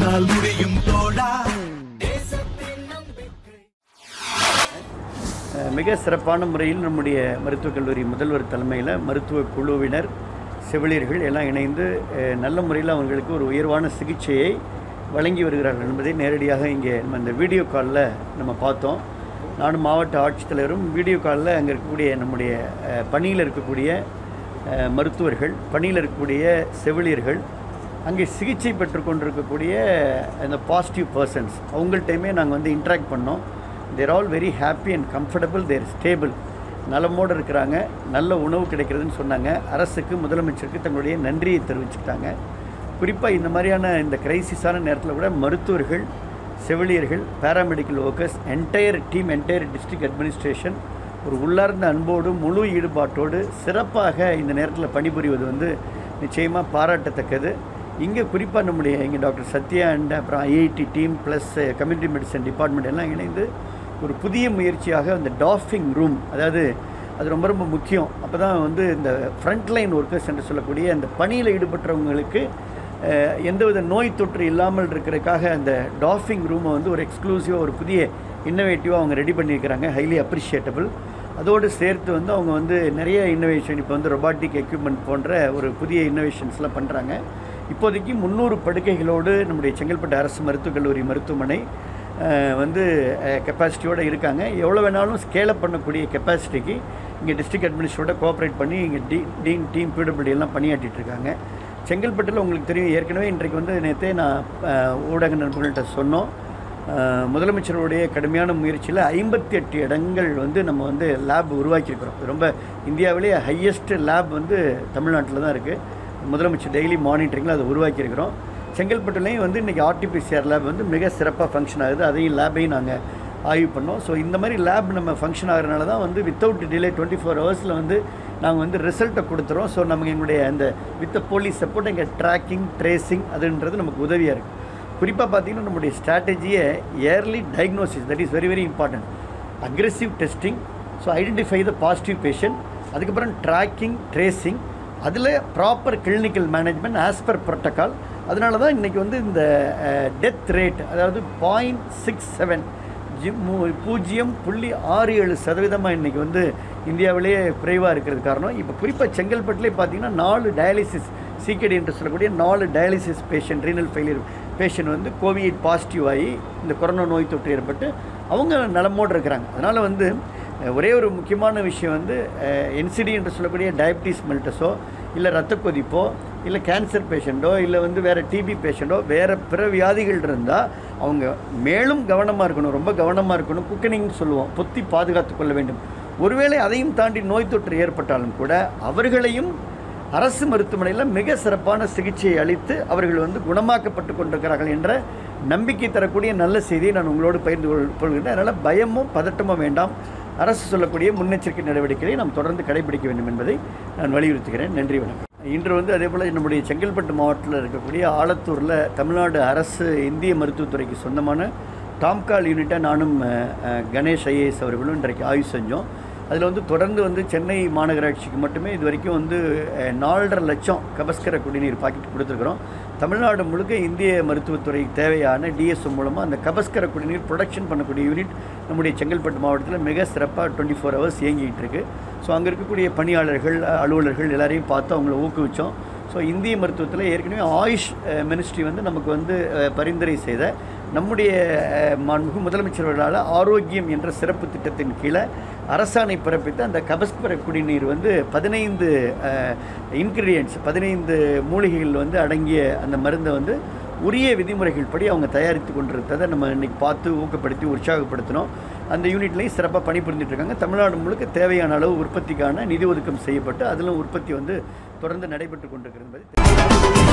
உன்னால் முடியும் தோழா மிக சிறப்பான முறையில் நம்முடைய மருத்துவக் கல்லூரி முதல்வர் தலைமையில் மருத்துவ குழுவினர் செவிலியர்கள் எல்லாம் இணைந்து நல்ல முறையில் அவங்களுக்கு ஒரு உயர்வான சிகிச்சையை வழங்கி வருகிறார்கள் என்பதை நேரடியாக இங்கே நம்ம இந்த வீடியோ காலில் நம்ம பார்த்தோம். நானும் மாவட்ட ஆட்சித்தலைவரும் வீடியோ காலில் அங்கே இருக்கக்கூடிய நம்முடைய பணியில் இருக்கக்கூடிய மருத்துவர்கள் பணியில் இருக்கக்கூடிய செவிலியர்கள் அங்கே சிகிச்சை பெற்று கொண்டிருக்கக்கூடிய அந்த பாசிட்டிவ் பர்சன்ஸ் அவங்கள்ட்டையுமே நாங்கள் வந்து இன்ட்ராக்ட் பண்ணோம். They're all very happy and comfortable they're stable நலமோடு இருக்கிறாங்க. நல்ல உணவு கிடைக்கிறதுன்னு சொன்னாங்க. அரசுக்கு முதலமைச்சருக்கு தங்களுடைய நன்றியை தெரிவிச்சுக்கிட்டாங்க. குறிப்பாக இந்த மாதிரியான இந்த கிரைசிஸான நேரத்தில் கூட மருத்துவர்கள் செவிலியர்கள் paramedical workers entire team entire district administration ஒரு உள்ளார்ந்த அன்போடு முழு ஈடுபாட்டோடு சிறப்பாக இந்த நேரத்தில் பணிபுரிவது வந்து நிச்சயமாக பாராட்டத்தக்கது. இங்கே குறிப்பாக நம்முடைய இங்கே டாக்டர் சத்யா அண்ட் அப்புறம் IIT team plus community medicine department எல்லாம் இணைந்து ஒரு புதிய முயற்சியாக அந்த டாஃபிங் ரூம் அதாவது அது ரொம்ப ரொம்ப முக்கியம். அப்போ தான் வந்து இந்த ஃப்ரண்ட்லைன் ஒர்க்கர்ஸ் என்று சொல்லக்கூடிய அந்த பணியில் ஈடுபட்டவங்களுக்கு எந்தவித நோய் தொற்று இல்லாமல் இருக்கிறதுக்காக அந்த டாஃபிங் ரூமை வந்து ஒரு எக்ஸ்க்ளூசிவாக ஒரு புதிய இன்னோவேட்டிவாக அவங்க ரெடி பண்ணியிருக்கிறாங்க ஹைலி அப்ரிஷியேட்டபிள் அதோடு சேர்த்து வந்து அவங்க வந்து நிறைய இன்னோவேஷன் இப்போ வந்து ரொபாட்டிக் எக்யூப்மெண்ட் போன்ற ஒரு புதிய இன்னோவேஷன்ஸ்லாம் பண்ணுறாங்க இப்போதைக்கு முந்நூறு படுக்கைகளோடு நம்முடைய செங்கல்பட்டு அரசு மருத்துவக் கல்லூரி மருத்துவமனை வந்து கெப்பாசிட்டியோடு இருக்காங்க. எவ்வளோ வேணாலும் ஸ்கேலப் பண்ணக்கூடிய கெப்பாசிட்டிக்கு இங்கே டிஸ்ட்ரிக்ட் அட்மினிஸ்ட்ரேட்டோட கோஆப்ரேட் பண்ணி இங்கே டி டீன் டீம் பிடபிள்யூடி எல்லாம் பணியாற்றிட்டு இருக்காங்க. செங்கல்பட்டில் உங்களுக்கு தெரியும் ஏற்கனவே இன்றைக்கு வந்து நேற்றே நான் ஊடக நண்பர்கள்ட்ட சொன்னோம். முதலமைச்சருடைய கடுமையான முயற்சியில் ஐம்பத்தி எட்டு இடங்கள் வந்து நம்ம வந்து லேப் உருவாக்கியிருக்கிறோம். ரொம்ப இந்தியாவிலேயே ஹையஸ்ட் லேப் வந்து தமிழ்நாட்டில் தான் இருக்குது முதலமைச்சர் டெய்லி மானிட்டரிங்கில் அதை உருவாக்கியிருக்கிறோம். செங்கல்பட்டுலேயும் வந்து இன்றைக்கி ஆர்டிபிசிஆர் லேப் வந்து மிக சிறப்பாக ஃபங்க்ஷன் ஆகுது. அதையும் லேபையும் நாங்கள் ஆய்வு பண்ணோம். ஸோ இந்த மாதிரி லேப் நம்ம ஃபங்க்ஷன் ஆகிறனால தான் வந்து வித்தவுட் டிலே டுவெண்ட்டி ஃபோர் ஹவர்ஸில் வந்து நாங்கள் வந்து ரிசல்ட்டை கொடுத்துறோம். ஸோ நமக்கு எங்களுடைய அந்த வித் போலீஸ் சப்போர்ட் எங்கள் ட்ராக்கிங் ட்ரேசிங் அதுன்றது நமக்கு உதவியாக இருக்குது குறிப்பாக பார்த்தீங்கன்னா நம்முடைய ஸ்ட்ராட்டஜியை early diagnosis that is very very important aggressive testing so identify the positive patient அதுக்கப்புறம் ட்ராக்கிங் ட்ரேசிங் அதில் proper clinical management as per protocol அதனால தான் இன்றைக்கி வந்து இந்த டெத் ரேட் அதாவது பாயிண்ட் சிக்ஸ் செவன் மூ- பூஜ்ஜியம் புள்ளி ஆறு ஏழு சதவீதமாக இன்றைக்கி வந்து இந்தியாவிலேயே குறைவாக இருக்கிறது காரணம். இப்போ குறிப்பாக செங்கல்பட்டுலேயே பார்த்தீங்கன்னா நாலு டயாலிசிஸ் சிகேடி என்று சொல்லக்கூடிய நாலு dialysis patient renal failure patient வந்து கோவிட் பாசிட்டிவ் ஆகி இந்த கொரோனா நோய் தொற்று ஏற்பட்டு அவங்க நலமோடு இருக்கிறாங்க. அதனால் வந்து ஒரே ஒரு முக்கியமான விஷயம் வந்து என்சிடி என்று சொல்லக்கூடிய டயபிட்டிஸ் மெல்டஸோ இல்லை ரத்த கொதிப்போ இல்லை கேன்சர் பேஷண்ட்டோ இல்லை வந்து வேறு டிபி பேஷண்ட்டோ வேறு பிற வியாதிகள் இருந்தால் அவங்க மேலும் கவனமாக இருக்கணும் ரொம்ப கவனமாக இருக்கணும் குக்கனிங்னு சொல்லுவோம் பொத்தி பாதுகாத்து கொள்ள வேண்டும். ஒருவேளை அதையும் தாண்டி நோய் தொற்று ஏற்பட்டாலும் கூட அவர்களையும் அரசு மருத்துவமனையில் மிக சிறப்பான சிகிச்சையை அளித்து அவர்கள் வந்து குணமாக்கப்பட்டு கொண்டிருக்கிறார்கள் என்ற நம்பிக்கை தரக்கூடிய நல்ல செய்தியை நான் உங்களோடு பகிர்ந்து கொள் கொள்கின்றேன். அதனால் பயமும் பதட்டமும் வேண்டாம். அரசு சொல்லக்கூடிய முன்னெச்சரிக்கை நடவடிக்கைகளை நாம் தொடர்ந்து கடைபிடிக்க வேண்டும் என்பதை நான் வலியுறுத்துகிறேன். நன்றி வணக்கம். இன்று வந்து அதே போல் நம்முடைய செங்கல்பட்டு மாவட்டத்தில் இருக்கக்கூடிய ஆலத்தூரில் தமிழ்நாடு அரசு இந்திய மருத்துவத்துறைக்கு சொந்தமான டாம்கால் யூனிட்டை நானும் கணேஷ் ஐஏஎஸ் அவர்களும் இன்றைக்கு ஆய்வு செஞ்சோம். அதில் வந்து தொடர்ந்து வந்து சென்னை மாநகராட்சிக்கு மட்டுமே இது வரைக்கும் வந்து நாலரை லட்சம் கபஸ்கர குடிநீர் பாக்கெட் கொடுத்துருக்குறோம். தமிழ்நாடு முழுக்க இந்திய மருத்துவத்துறைக்கு தேவையான டிஎஸ்ஓ மூலமாக அந்த கபஸ்கர குடிநீர் ப்ரொடக்ஷன் பண்ணக்கூடிய யூனிட் நம்முடைய செங்கல்பட்டு மாவட்டத்தில் மிக சிறப்பாக டுவெண்ட்டி ஃபோர் ஹவர்ஸ் இயங்கிகிட்டு இருக்கு. ஸோ அங்கே இருக்கக்கூடிய பணியாளர்கள் அலுவலர்கள் எல்லாரையும் பார்த்து அவங்கள ஊக்குவிச்சோம். ஸோ இந்திய மருத்துவத்தில் ஏற்கனவே ஆயுஷ் மினிஸ்ட்ரி வந்து நமக்கு வந்து பரிந்துரை செய்த நம்முடைய மாண்புமிகு முதலமைச்சர்களால் ஆரோக்கியம் என்ற சிறப்பு திட்டத்தின் கீழே அரசாணை பிறப்பித்து அந்த கபஸ்பர குடிநீர் வந்து பதினைந்து இன்க்ரீடியன்ட்ஸ் பதினைந்து மூலிகைகள் வந்து அடங்கிய அந்த மருந்தை வந்து உரிய விதிமுறைகள் படி அவங்க தயாரித்து கொண்டிருந்ததை நம்ம இன்றைக்கி பார்த்து ஊக்கப்படுத்தி உற்சாகப்படுத்தினோம். அந்த யூனிட்லையும் சிறப்பாக பணிபுரிந்துட்டு இருக்காங்க. தமிழ்நாடு முழுக்க தேவையான அளவு உற்பத்திக்கான நிதி ஒதுக்கம் செய்யப்பட்டு அதிலும் உற்பத்தி வந்து தொடர்ந்து நடைபெற்று கொண்டிருக்கிறது